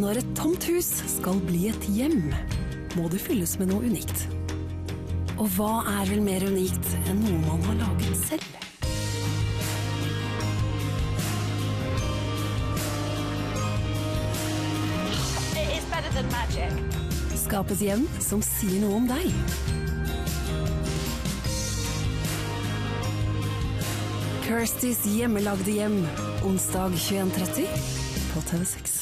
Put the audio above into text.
Når et tomt hus skal bli et hjem, må det fylles med noe unikt. Og hva er vel mer unikt enn noe man har laget selv? Skapes hjem som sier noe om deg. Kirstys hjemmelagde hjem, onsdag 21.30 på TV6.